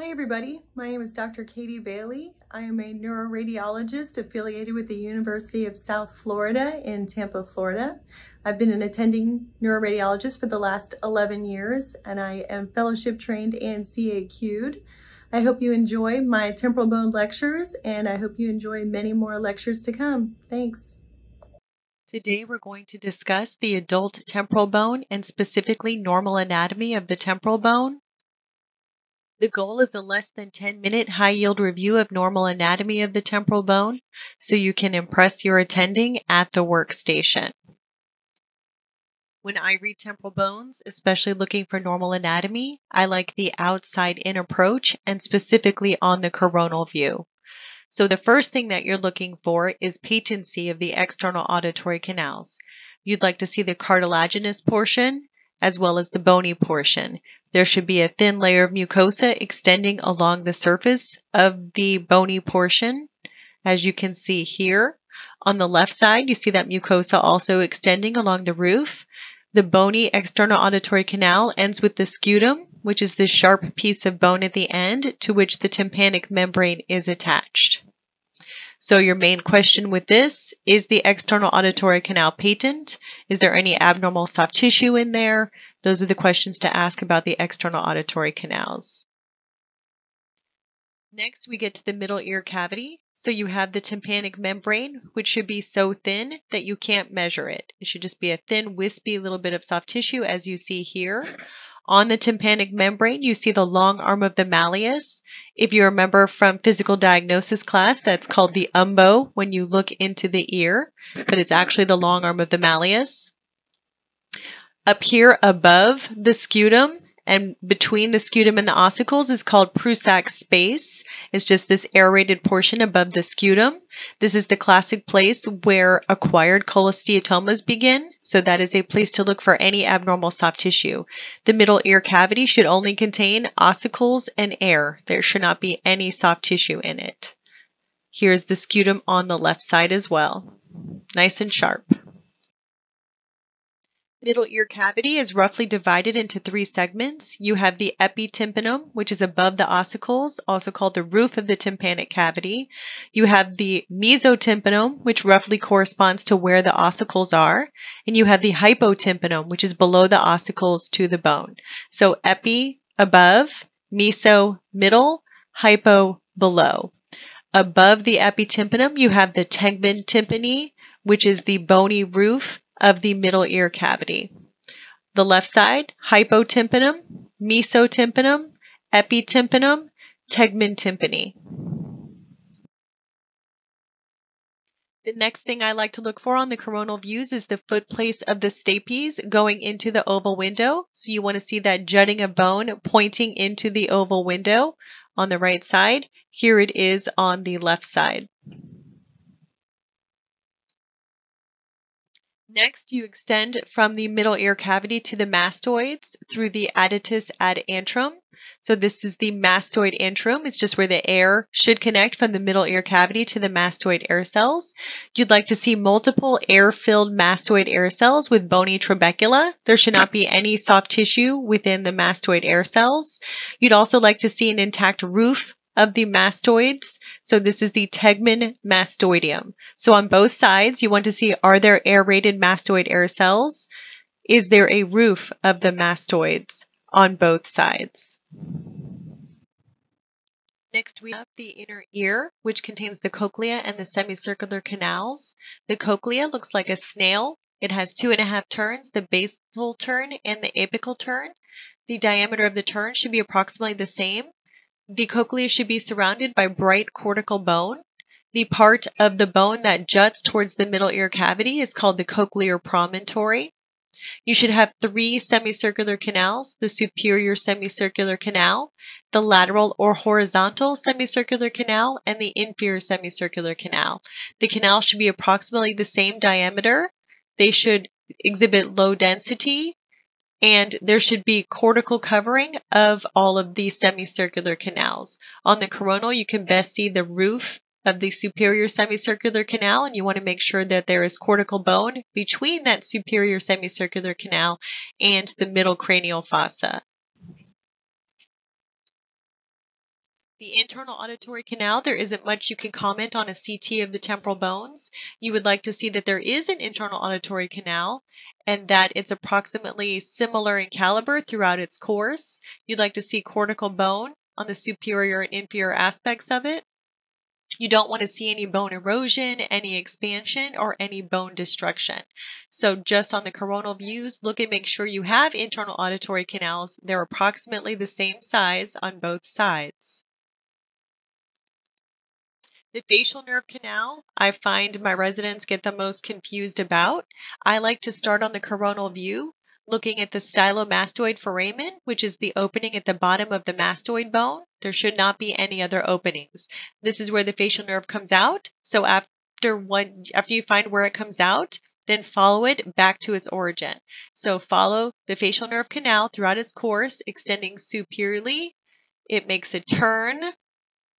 Hi everybody, my name is Dr. Katie Bailey. I am a neuroradiologist affiliated with the University of South Florida in Tampa, Florida. I've been an attending neuroradiologist for the last 11 years and I am fellowship trained and CAQ'd. I hope you enjoy my temporal bone lectures and I hope you enjoy many more lectures to come. Thanks. Today we're going to discuss the adult temporal bone and specifically normal anatomy of the temporal bone. The goal is a less than 10 minute high yield review of normal anatomy of the temporal bone so you can impress your attending at the workstation. When I read temporal bones, especially looking for normal anatomy, I like the outside in approach and specifically on the coronal view. So the first thing that you're looking for is patency of the external auditory canals. You'd like to see the cartilaginous portion as well as the bony portion. There should be a thin layer of mucosa extending along the surface of the bony portion, as you can see here. On the left side, you see that mucosa also extending along the roof. The bony external auditory canal ends with the scutum, which is the sharp piece of bone at the end to which the tympanic membrane is attached. So your main question with this, is the external auditory canal patent? Is there any abnormal soft tissue in there? Those are the questions to ask about the external auditory canals. Next, we get to the middle ear cavity. So you have the tympanic membrane, which should be so thin that you can't measure it. It should just be a thin, wispy little bit of soft tissue as you see here. On the tympanic membrane, you see the long arm of the malleus. If you remember from physical diagnosis class, that's called the umbo when you look into the ear, but it's actually the long arm of the malleus. Up here above the scutum and between the scutum and the ossicles is called Prussak space. It's just this aerated portion above the scutum. This is the classic place where acquired cholesteatomas begin. So that is a place to look for any abnormal soft tissue. The middle ear cavity should only contain ossicles and air. There should not be any soft tissue in it. Here's the scutum on the left side as well. Nice and sharp. Middle ear cavity is roughly divided into three segments. You have the epitympanum, which is above the ossicles, also called the roof of the tympanic cavity. You have the mesotympanum, which roughly corresponds to where the ossicles are. And you have the hypotympanum, which is below the ossicles to the bone. So epi above, meso middle, hypo below. Above the epitympanum, you have the tegmen tympani, which is the bony roof of the middle ear cavity. The left side, hypotympanum, mesotympanum, epitympanum, tegmen tympani. The next thing I like to look for on the coronal views is the footplate of the stapes going into the oval window. So you want to see that jutting of bone pointing into the oval window on the right side. Here it is on the left side. Next, you extend from the middle ear cavity to the mastoids through the aditus ad antrum. So this is the mastoid antrum. It's just where the air should connect from the middle ear cavity to the mastoid air cells. You'd like to see multiple air-filled mastoid air cells with bony trabecula. There should not be any soft tissue within the mastoid air cells. You'd also like to see an intact roof of the mastoids. So this is the tegmen mastoideum. So on both sides, you want to see are there aerated mastoid air cells? Is there a roof of the mastoids on both sides? Next, we have the inner ear, which contains the cochlea and the semicircular canals. The cochlea looks like a snail. It has two and a half turns, the basal turn and the apical turn. The diameter of the turn should be approximately the same. The cochlea should be surrounded by bright cortical bone. The part of the bone that juts towards the middle ear cavity is called the cochlear promontory. You should have three semicircular canals, the superior semicircular canal, the lateral or horizontal semicircular canal, and the inferior semicircular canal. The canal should be approximately the same diameter. They should exhibit low density and there should be cortical covering of all of the semicircular canals. On the coronal, you can best see the roof of the superior semicircular canal, and you want to make sure that there is cortical bone between that superior semicircular canal and the middle cranial fossa. The internal auditory canal, there isn't much you can comment on a CT of the temporal bones. You would like to see that there is an internal auditory canal and that it's approximately similar in caliber throughout its course. You'd like to see cortical bone on the superior and inferior aspects of it. You don't want to see any bone erosion, any expansion, or any bone destruction. So just on the coronal views, look and make sure you have internal auditory canals. They're approximately the same size on both sides. The facial nerve canal, I find my residents get the most confused about. I like to start on the coronal view, looking at the stylomastoid foramen, which is the opening at the bottom of the mastoid bone. There should not be any other openings. This is where the facial nerve comes out. So after one, after you find where it comes out, then follow it back to its origin. So follow the facial nerve canal throughout its course, extending superiorly. It makes a turn,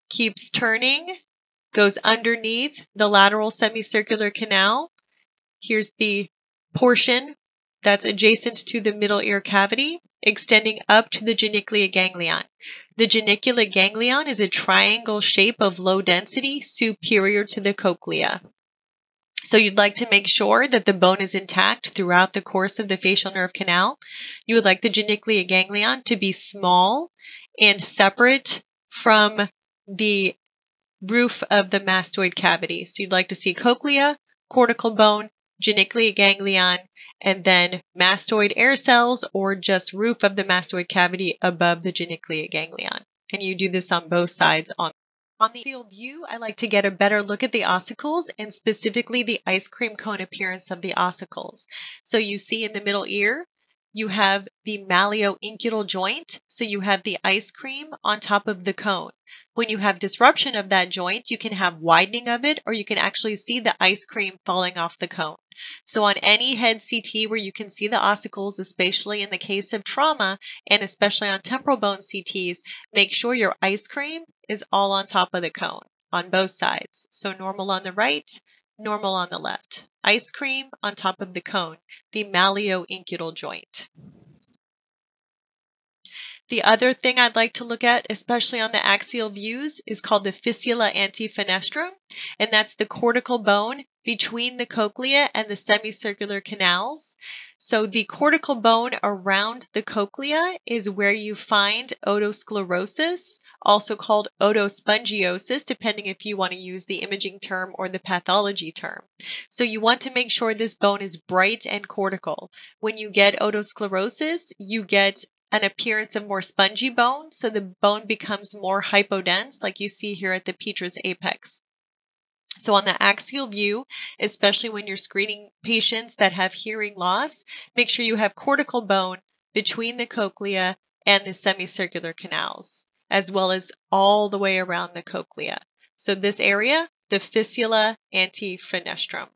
keeps turning, goes underneath the lateral semicircular canal. Here's the portion that's adjacent to the middle ear cavity, extending up to the geniculate ganglion. The geniculate ganglion is a triangle shape of low density superior to the cochlea. So you'd like to make sure that the bone is intact throughout the course of the facial nerve canal. You would like the geniculate ganglion to be small and separate from the roof of the mastoid cavity. So you'd like to see cochlea, cortical bone, geniculate ganglion, and then mastoid air cells or just roof of the mastoid cavity above the geniculate ganglion. And you do this on both sides on on the field view, I like to get a better look at the ossicles and specifically the ice cream cone appearance of the ossicles. So you see in the middle ear, you have the malleoincudal joint, so you have the ice cream on top of the cone. When you have disruption of that joint, you can have widening of it, or you can actually see the ice cream falling off the cone. So on any head CT where you can see the ossicles, especially in the case of trauma, and especially on temporal bone CTs, make sure your ice cream is all on top of the cone on both sides. So normal on the right, normal on the left. Ice cream on top of the cone, the malleoincudal joint. The other thing I'd like to look at, especially on the axial views, is called the fistula ante fenestram, and that's the cortical bone between the cochlea and the semicircular canals. So the cortical bone around the cochlea is where you find otosclerosis, also called otospongiosis, depending if you want to use the imaging term or the pathology term. So you want to make sure this bone is bright and cortical. When you get otosclerosis, you get an appearance of more spongy bone, so the bone becomes more hypodense, like you see here at the petrous apex. So on the axial view, especially when you're screening patients that have hearing loss, make sure you have cortical bone between the cochlea and the semicircular canals, as well as all the way around the cochlea. So this area, the fistula ante fenestram.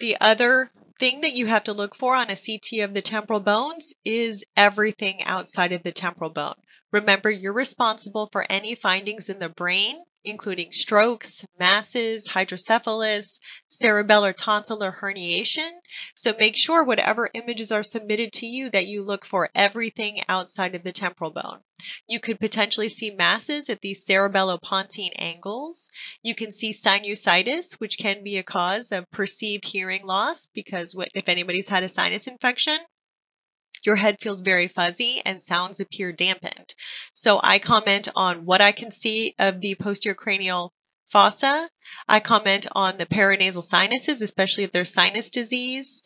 The other thing that you have to look for on a CT of the temporal bones is everything outside of the temporal bone. Remember, you're responsible for any findings in the brain, including strokes, masses, hydrocephalus, cerebellar tonsillar herniation. So make sure whatever images are submitted to you that you look for everything outside of the temporal bone. You could potentially see masses at these cerebellopontine angles. You can see sinusitis, which can be a cause of perceived hearing loss because if anybody's had a sinus infection, your head feels very fuzzy and sounds appear dampened. So I comment on what I can see of the posterior cranial fossa. I comment on the paranasal sinuses, especially if there's sinus disease.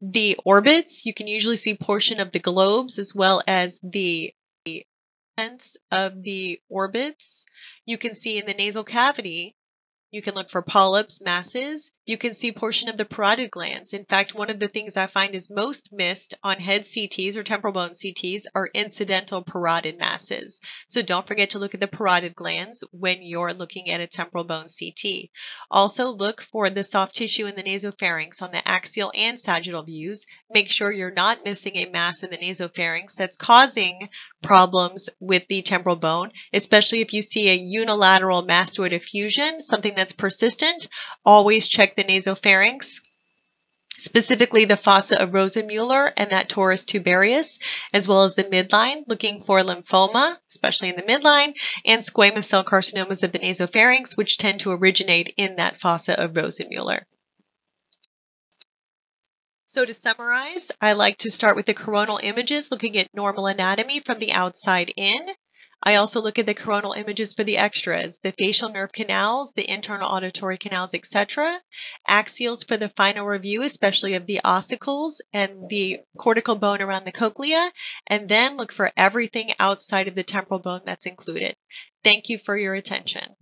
The orbits, you can usually see portion of the globes as well as the of the orbits. You can see in the nasal cavity you can look for polyps, masses. You can see portion of the parotid glands. In fact, one of the things I find is most missed on head CTs or temporal bone CTs are incidental parotid masses. So don't forget to look at the parotid glands when you're looking at a temporal bone CT. Also look for the soft tissue in the nasopharynx on the axial and sagittal views. Make sure you're not missing a mass in the nasopharynx that's causing problems with the temporal bone, especially if you see a unilateral mastoid effusion, something that's persistent, always check the nasopharynx. specifically the fossa of Rosenmuller and that torus tubarius, as well as the midline, looking for lymphoma, especially in the midline, and squamous cell carcinomas of the nasopharynx, which tend to originate in that fossa of Rosenmuller. So to summarize, I like to start with the coronal images, looking at normal anatomy from the outside in. I also look at the coronal images for the extras, the facial nerve canals, the internal auditory canals, etc. Axials for the final review, especially of the ossicles and the cortical bone around the cochlea, and then look for everything outside of the temporal bone that's included. Thank you for your attention.